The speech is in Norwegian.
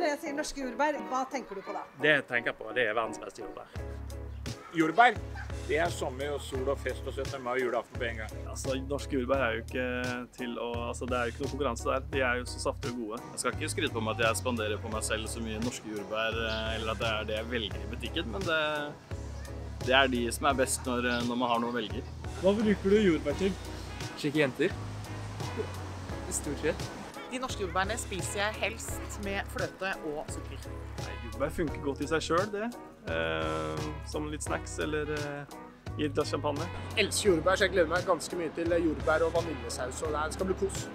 Når jeg sier norske jordbær, hva tenker du på da? Det jeg tenker på, det er verdens beste jordbær. Jordbær, det er sommer og sol og fest og 17. mai og julaften på en gang. Altså, Norske jordbær er jo ikke til å Altså, det er jo ikke noe konkurranse der. De er jo så saftige og gode. Jeg skal ikke skryte på meg at jeg spanderer på meg selv så mye norske jordbær, eh, eller at det er det jeg velger i butikken, men det, det er de som er best når, når man har noe å velge. Hva bruker du jordbær til? Sjekke jenter. Stort sett. De norske jordbærene spiser jeg helst med fløte og sukker. Nei, Jordbær funker godt i seg sjøl, det. Eh, som litt snacks eller eh, i et glass champagne. Elsker jordbær, så jeg gleder meg ganske mye til jordbær og vaniljesaus. og Det skal bli kos.